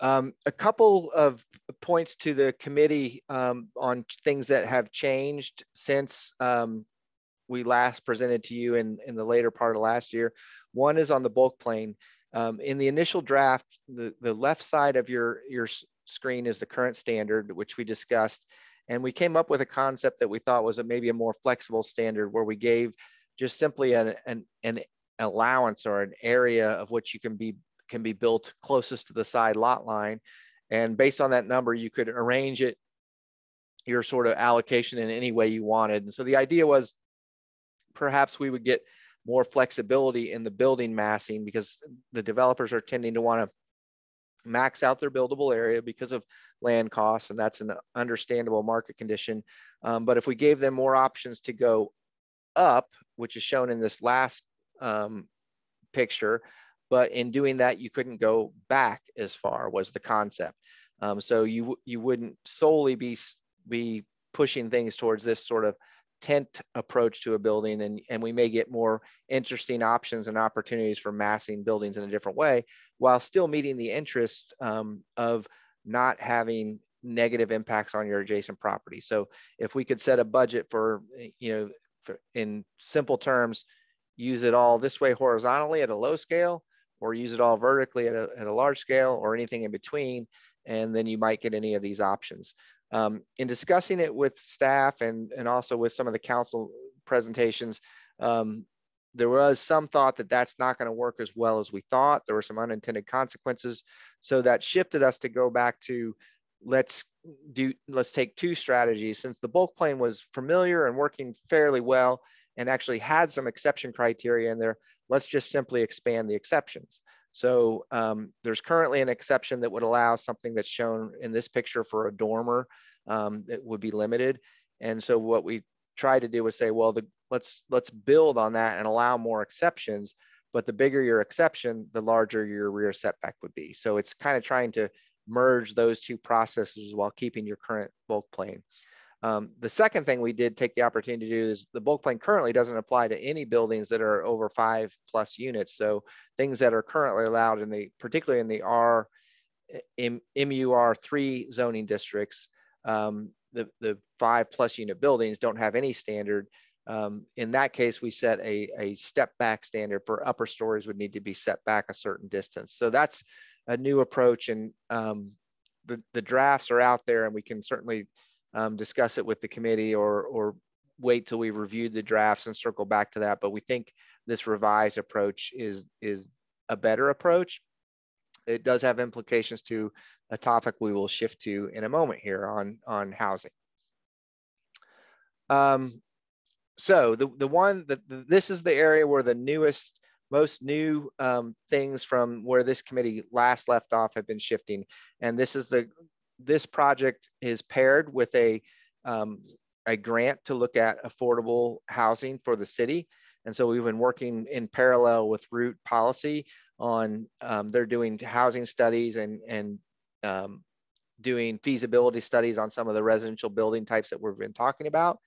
Um, a couple of points to the committee um, on things that have changed since um, we last presented to you in, in the later part of last year. One is on the bulk plane. Um, in the initial draft, the, the left side of your, your screen is the current standard, which we discussed. And we came up with a concept that we thought was a, maybe a more flexible standard where we gave just simply an, an, an allowance or an area of which you can be can be built closest to the side lot line. And based on that number, you could arrange it, your sort of allocation in any way you wanted. And so the idea was perhaps we would get more flexibility in the building massing because the developers are tending to want to max out their buildable area because of land costs, and that's an understandable market condition. Um, but if we gave them more options to go up, which is shown in this last um, picture, but in doing that, you couldn't go back as far was the concept. Um, so you you wouldn't solely be be pushing things towards this sort of tent approach to a building and, and we may get more interesting options and opportunities for massing buildings in a different way while still meeting the interest um, of not having negative impacts on your adjacent property. So if we could set a budget for, you know, in simple terms, use it all this way horizontally at a low scale or use it all vertically at a, at a large scale or anything in between. And then you might get any of these options. Um, in discussing it with staff and, and also with some of the council presentations, um, there was some thought that that's not going to work as well as we thought. There were some unintended consequences. So that shifted us to go back to let's do let's take two strategies since the bulk plane was familiar and working fairly well and actually had some exception criteria in there let's just simply expand the exceptions. So um, there's currently an exception that would allow something that's shown in this picture for a dormer um, that would be limited. And so what we try to do is say, well, the, let's let's build on that and allow more exceptions. But the bigger your exception, the larger your rear setback would be. So it's kind of trying to merge those two processes while keeping your current bulk plane. Um, the second thing we did take the opportunity to do is the bulk plane currently doesn't apply to any buildings that are over five plus units. So things that are currently allowed in the, particularly in the R, M, MUR3 zoning districts, um, the, the five plus unit buildings don't have any standard. Um, in that case, we set a, a step back standard for upper stories would need to be set back a certain distance. So that's a new approach and um, the, the drafts are out there and we can certainly um, discuss it with the committee or, or wait till we reviewed the drafts and circle back to that. But we think this revised approach is, is a better approach. It does have implications to a topic we will shift to in a moment here on, on housing. Um, so the, the one that this is the area where the newest, most new um, things from where this committee last left off have been shifting. And this is the this project is paired with a, um, a grant to look at affordable housing for the city. And so we've been working in parallel with Root Policy on, um, they're doing housing studies and, and um, doing feasibility studies on some of the residential building types that we've been talking about.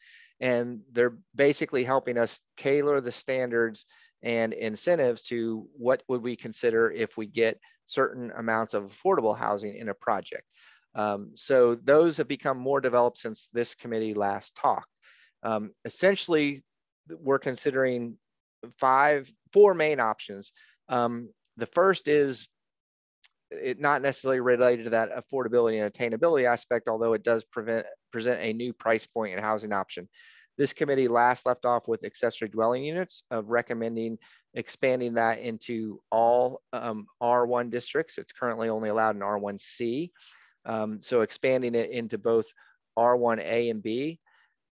And they're basically helping us tailor the standards and incentives to what would we consider if we get certain amounts of affordable housing in a project. Um, so those have become more developed since this committee last talked. Um, essentially, we're considering five, four main options. Um, the first is it not necessarily related to that affordability and attainability aspect, although it does prevent, present a new price point and housing option. This committee last left off with accessory dwelling units of recommending expanding that into all um, R1 districts. It's currently only allowed in R1C. Um, so expanding it into both R1A and B.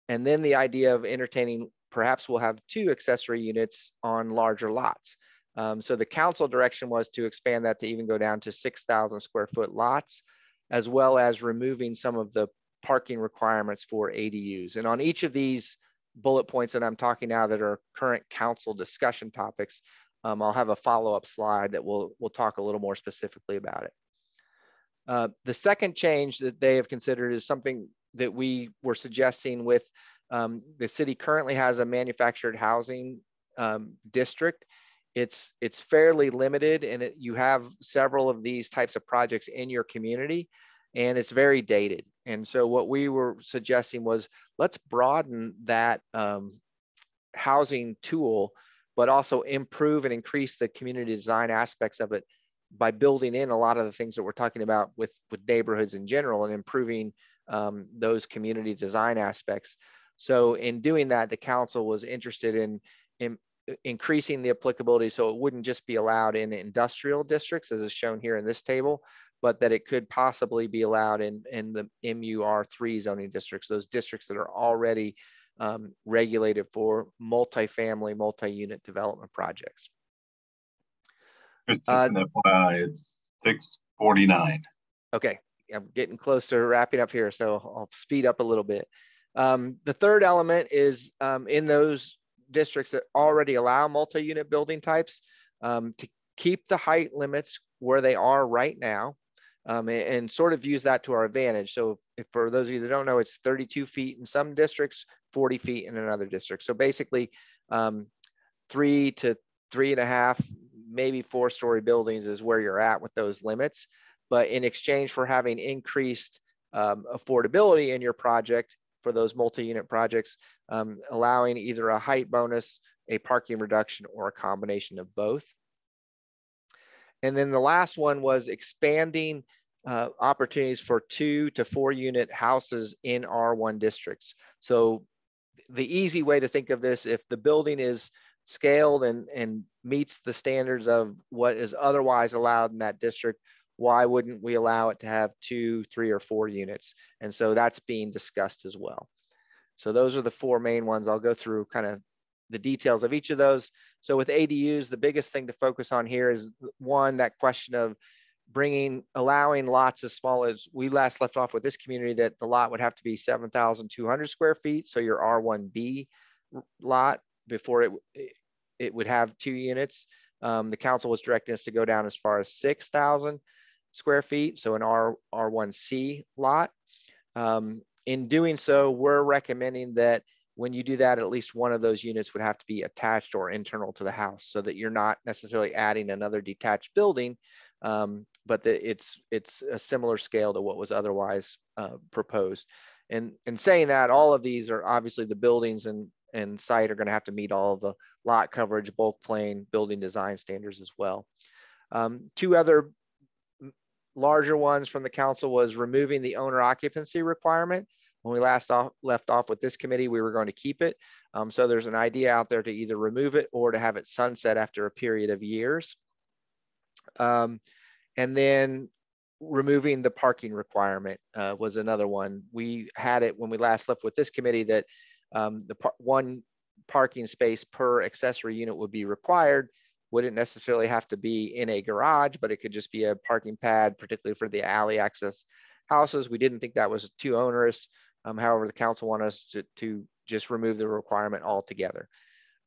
And then the idea of entertaining, perhaps we'll have two accessory units on larger lots. Um, so the council direction was to expand that to even go down to 6,000 square foot lots, as well as removing some of the parking requirements for ADUs. And on each of these bullet points that I'm talking now that are current council discussion topics, um, I'll have a follow-up slide that we'll, we'll talk a little more specifically about it. Uh, the second change that they have considered is something that we were suggesting with um, the city currently has a manufactured housing um, district. It's, it's fairly limited and it, you have several of these types of projects in your community and it's very dated. And so what we were suggesting was let's broaden that um, housing tool, but also improve and increase the community design aspects of it by building in a lot of the things that we're talking about with, with neighborhoods in general and improving um, those community design aspects. So in doing that, the council was interested in, in increasing the applicability so it wouldn't just be allowed in industrial districts as is shown here in this table, but that it could possibly be allowed in, in the MUR3 zoning districts, those districts that are already um, regulated for multifamily, multi-unit development projects. Uh, it's 649. Okay, I'm getting closer, wrapping up here, so I'll speed up a little bit. Um, the third element is um, in those districts that already allow multi-unit building types um, to keep the height limits where they are right now um, and, and, sort of use that to our advantage. So if, for those of you that don't know, it's 32 feet in some districts, 40 feet in another district. So basically um, three to three and a half, maybe four story buildings is where you're at with those limits. But in exchange for having increased um, affordability in your project for those multi-unit projects, um, allowing either a height bonus, a parking reduction, or a combination of both. And then the last one was expanding uh, opportunities for two to four unit houses in R1 districts. So the easy way to think of this, if the building is scaled and, and meets the standards of what is otherwise allowed in that district, why wouldn't we allow it to have two, three, or four units? And so that's being discussed as well. So those are the four main ones. I'll go through kind of the details of each of those. So with ADUs, the biggest thing to focus on here is one, that question of bringing, allowing lots as small as we last left off with this community that the lot would have to be 7,200 square feet. So your R1B lot before it, it would have two units. Um, the council was directing us to go down as far as 6,000 square feet. So an R, R1C lot. Um, in doing so, we're recommending that when you do that, at least one of those units would have to be attached or internal to the house so that you're not necessarily adding another detached building, um, but that it's it's a similar scale to what was otherwise uh, proposed. And, and saying that, all of these are obviously the buildings and, and site are going to have to meet all the lot coverage, bulk plane, building design standards as well. Um, two other larger ones from the council was removing the owner occupancy requirement. When we last off, left off with this committee, we were going to keep it. Um, so there's an idea out there to either remove it or to have it sunset after a period of years. Um, and then removing the parking requirement uh, was another one. We had it when we last left with this committee that um, the par one parking space per accessory unit would be required. Wouldn't necessarily have to be in a garage, but it could just be a parking pad, particularly for the alley access houses. We didn't think that was too onerous. Um, however, the council wanted us to, to just remove the requirement altogether.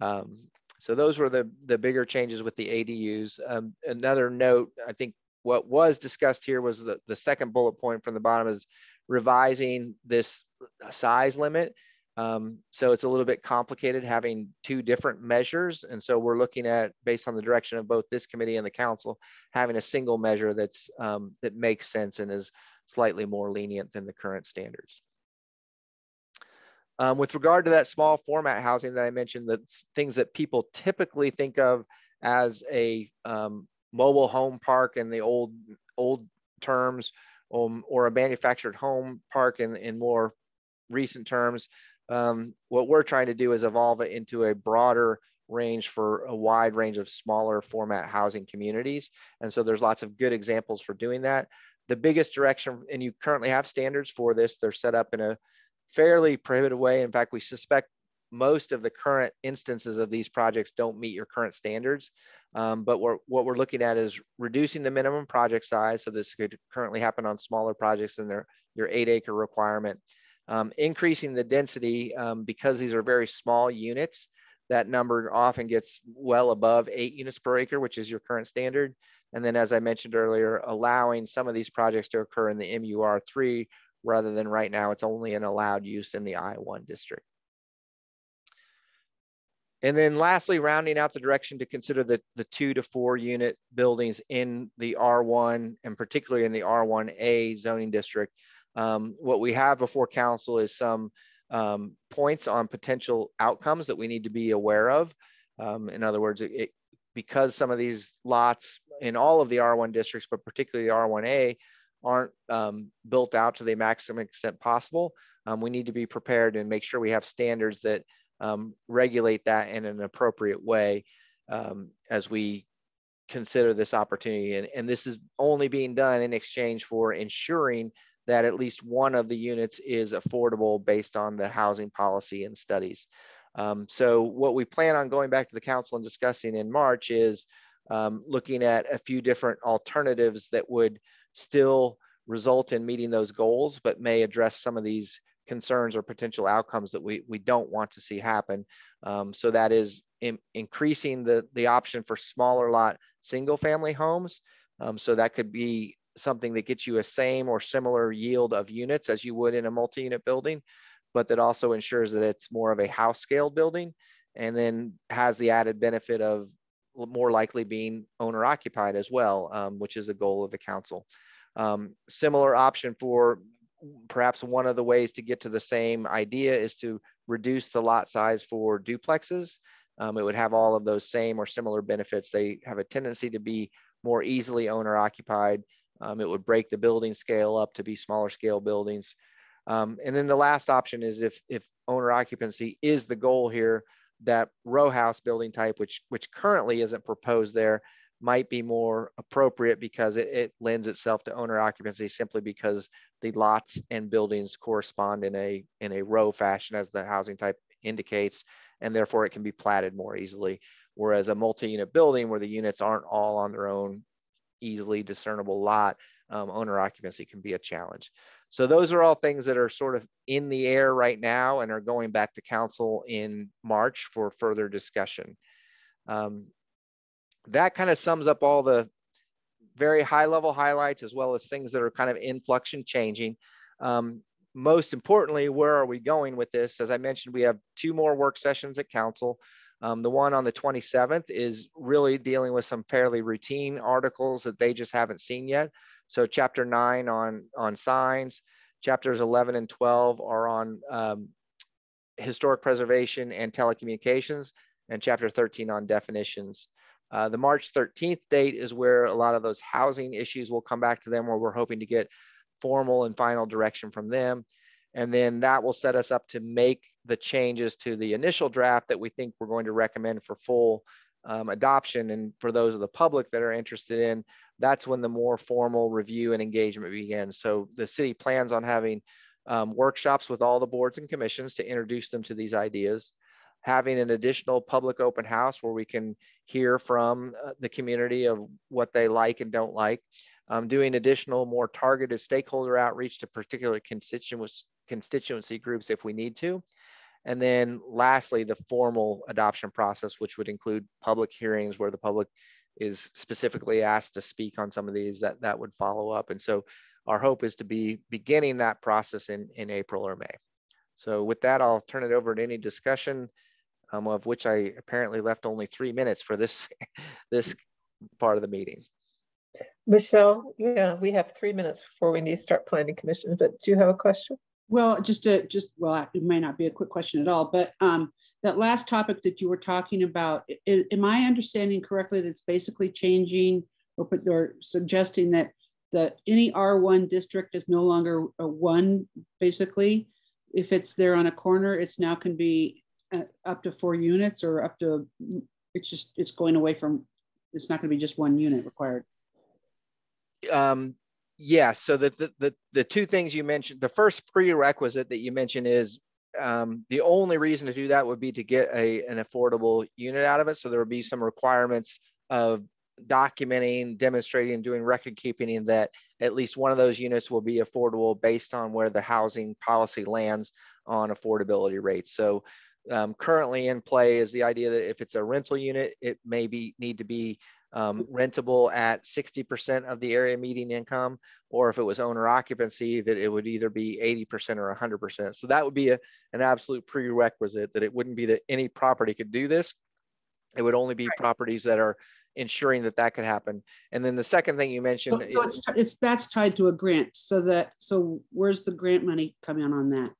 Um, so those were the, the bigger changes with the ADUs. Um, another note, I think what was discussed here was the, the second bullet point from the bottom is revising this size limit. Um, so it's a little bit complicated having two different measures. And so we're looking at, based on the direction of both this committee and the council, having a single measure that's um, that makes sense and is slightly more lenient than the current standards. Um, with regard to that small format housing that I mentioned, that's things that people typically think of as a um, mobile home park in the old old terms, um, or a manufactured home park in, in more recent terms. Um, what we're trying to do is evolve it into a broader range for a wide range of smaller format housing communities. And so there's lots of good examples for doing that. The biggest direction, and you currently have standards for this, they're set up in a fairly prohibitive way. In fact, we suspect most of the current instances of these projects don't meet your current standards. Um, but we're, what we're looking at is reducing the minimum project size. So this could currently happen on smaller projects than their, your eight acre requirement. Um, increasing the density um, because these are very small units, that number often gets well above eight units per acre, which is your current standard. And then as I mentioned earlier, allowing some of these projects to occur in the MUR3 rather than right now, it's only an allowed use in the I1 district. And then lastly, rounding out the direction to consider the, the two to four unit buildings in the R1 and particularly in the R1A zoning district. Um, what we have before council is some um, points on potential outcomes that we need to be aware of. Um, in other words, it, because some of these lots in all of the R1 districts, but particularly the R1A, aren't um, built out to the maximum extent possible, um, we need to be prepared and make sure we have standards that um, regulate that in an appropriate way um, as we consider this opportunity. And, and this is only being done in exchange for ensuring that at least one of the units is affordable based on the housing policy and studies. Um, so what we plan on going back to the council and discussing in March is um, looking at a few different alternatives that would still result in meeting those goals, but may address some of these concerns or potential outcomes that we, we don't want to see happen. Um, so that is in, increasing the, the option for smaller lot single family homes. Um, so that could be something that gets you a same or similar yield of units as you would in a multi-unit building, but that also ensures that it's more of a house scale building and then has the added benefit of more likely being owner occupied as well, um, which is a goal of the council. Um, similar option for perhaps one of the ways to get to the same idea is to reduce the lot size for duplexes. Um, it would have all of those same or similar benefits. They have a tendency to be more easily owner occupied. Um, it would break the building scale up to be smaller scale buildings. Um, and then the last option is if, if owner occupancy is the goal here, that row house building type, which, which currently isn't proposed there, might be more appropriate because it, it, lends itself to owner occupancy simply because the lots and buildings correspond in a in a row fashion as the housing type indicates and therefore it can be platted more easily. Whereas a multi-unit building where the units aren't all on their own easily discernible lot um, owner occupancy can be a challenge so those are all things that are sort of in the air right now and are going back to council in march for further discussion um, that kind of sums up all the very high level highlights as well as things that are kind of in flux and changing. Um, most importantly, where are we going with this? As I mentioned, we have two more work sessions at council. Um, the one on the 27th is really dealing with some fairly routine articles that they just haven't seen yet. So chapter nine on, on signs, chapters 11 and 12 are on um, historic preservation and telecommunications, and chapter 13 on definitions. Uh, the March 13th date is where a lot of those housing issues will come back to them, where we're hoping to get formal and final direction from them. And then that will set us up to make the changes to the initial draft that we think we're going to recommend for full um, adoption. And for those of the public that are interested in, that's when the more formal review and engagement begins. So the city plans on having um, workshops with all the boards and commissions to introduce them to these ideas having an additional public open house where we can hear from uh, the community of what they like and don't like, um, doing additional more targeted stakeholder outreach to particular constituents, constituency groups if we need to. And then lastly, the formal adoption process, which would include public hearings where the public is specifically asked to speak on some of these that, that would follow up. And so our hope is to be beginning that process in, in April or May. So with that, I'll turn it over to any discussion um, of which I apparently left only three minutes for this, this part of the meeting. Michelle, yeah, we have three minutes before we need to start planning commission, but do you have a question? Well, just a, just, well, it may not be a quick question at all, but um, that last topic that you were talking about, i- am I understanding correctly that it's basically changing or put, or suggesting that that any R1 district is no longer a one, basically? If it's there on a corner, it's now can be uh, up to four units or up to, it's just, it's going away from, it's not gonna be just one unit required. Um, yeah, so the, the, the, the two things you mentioned, the first prerequisite that you mentioned is um, the only reason to do that would be to get a, an affordable unit out of it. So there would be some requirements of documenting, demonstrating, doing record keeping in that at least one of those units will be affordable based on where the housing policy lands on affordability rates. So um, currently in play is the idea that if it's a rental unit, it may be need to be um, rentable at 60% of the area median income, or if it was owner occupancy, that it would either be 80% or 100%. So that would be a, an absolute prerequisite that it wouldn't be that any property could do this. It would only be properties that are ensuring that that could happen. And then the second thing you mentioned, So so it's, it's, that's tied to a grant, so that, so where's the grant money coming on that?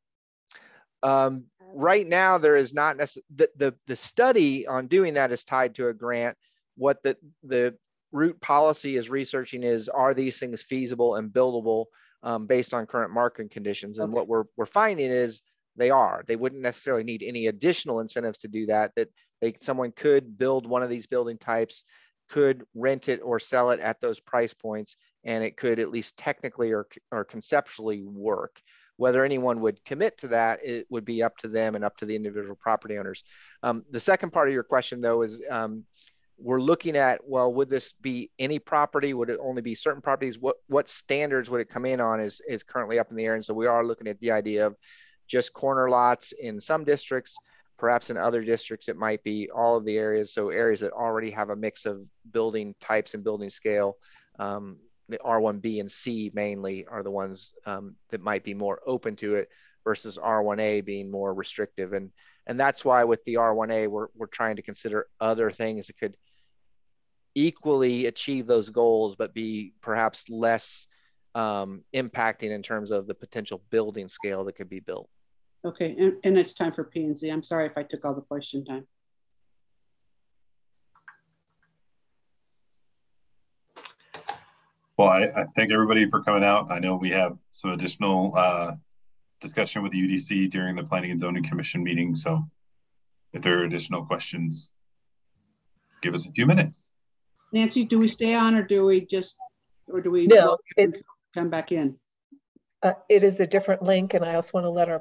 Um, right now, there is not necessarily, the, the, the study on doing that is tied to a grant. What the, the root policy is researching is, are these things feasible and buildable um, based on current market conditions? And what we're, we're finding is they are. They wouldn't necessarily need any additional incentives to do that, that they, someone could build one of these building types, could rent it or sell it at those price points, and it could at least technically or, or conceptually work. Whether anyone would commit to that, it would be up to them and up to the individual property owners. Um, the second part of your question, though, is um, we're looking at well, would this be any property? Would it only be certain properties? What what standards would it come in on? Is is currently up in the air, and so we are looking at the idea of just corner lots in some districts. Perhaps in other districts, it might be all of the areas. So areas that already have a mix of building types and building scale. Um, the R1B and C mainly are the ones um, that might be more open to it versus R1A being more restrictive. And and that's why with the R1A, we're, we're trying to consider other things that could equally achieve those goals, but be perhaps less um, impacting in terms of the potential building scale that could be built. Okay, and, and it's time for P and Z. I'm sorry if I took all the question time. Well, I, I thank everybody for coming out. I know we have some additional uh, discussion with the UDC during the Planning and Zoning Commission meeting. So if there are additional questions, give us a few minutes. Nancy, do we stay on or do we just, or do we No, come back in? uh, it is a different link and I also want to let our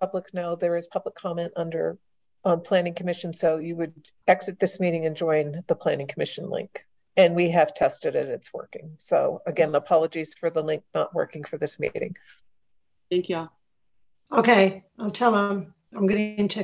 public know there is public comment under on planning commission. So you would exit this meeting and join the planning commission link. And we have tested it, it's working. So again, apologies for the link not working for this meeting. Thank you. Okay, I'll tell them I'm getting to